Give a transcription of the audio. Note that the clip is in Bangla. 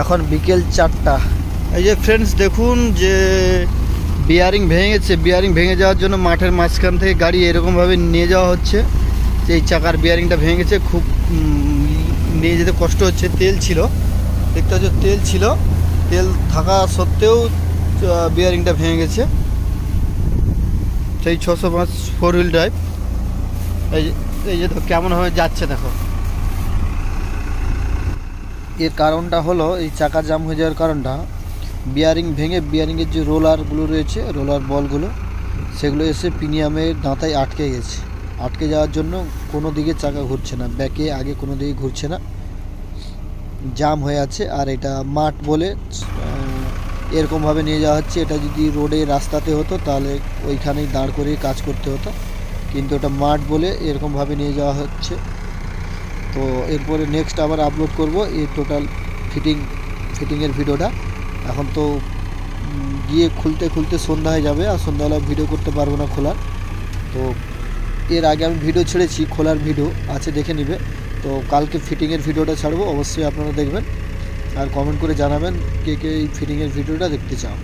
এখন বিকেল চারটা। এই যে ফ্রেন্ডস দেখুন যে বিয়ারিং ভেঙে গেছে বিয়ারিং ভেঙে যাওয়ার জন্য মাঠের মাঝখান থেকে গাড়ি এরকমভাবে নিয়ে যাওয়া হচ্ছে। যে এই চাকার বিয়ারিংটা ভেঙে গেছে খুব নিয়ে যেতে কষ্ট হচ্ছে। তেল ছিল। দেখতে হচ্ছে তেল ছিল। তেল থাকা সত্ত্বেও বিয়ারিংটা ভেঙে গেছে। সেই ছশো পাঁচ ফোর হুইল ড্রাইভ এই যে এই যে কেমনভাবে যাচ্ছে, দেখো। এর কারণটা হলো এই চাকা জাম হয়ে যাওয়ার কারণটা। বিয়ারিং ভেঙে বিয়ারিংয়ের যে রোলারগুলো রয়েছে, রোলার বলগুলো, সেগুলো এসে প্রিমিয়ামের দাঁতায় আটকে গেছে। আটকে যাওয়ার জন্য কোনো দিকে চাকা ঘুরছে না, ব্যাকে আগে কোনো দিকে ঘুরছে না। জাম হয়ে আছে, আর এটা মাঠ বলে এরকমভাবে নিয়ে যাওয়া হচ্ছে। এটা যদি রোডে রাস্তাতে হতো, তাহলে ওইখানেই দাঁড় করিয়ে কাজ করতে হতো। কিন্তু ওটা মাঠ বলে এরকমভাবে নিয়ে যাওয়া হচ্ছে। তো এরপরে নেক্সট আবার আপলোড করব এই টোটাল ফিটিং ফিটিংয়ের ভিডিওটা এখন তো গিয়ে খুলতে খুলতে সন্ধ্যা হয়ে যাবে আর সন্ধ্যাবেলা ভিডিও করতে পারব না খোলার। তো এর আগে আমি ভিডিও ছেড়েছি, খোলার ভিডিও আছে দেখে নিবে। তো কালকে ফিটিংয়ের ভিডিওটা ছাড়বো, অবশ্যই আপনারা দেখবেন। আর কমেন্ট করে জানাবেন কে কে এই ফিটিংয়ের ভিডিওটা দেখতে চাও।